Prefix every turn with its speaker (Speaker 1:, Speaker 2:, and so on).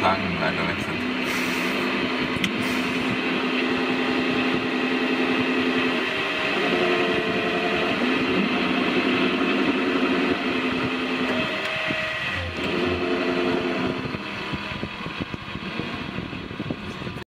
Speaker 1: 来来来来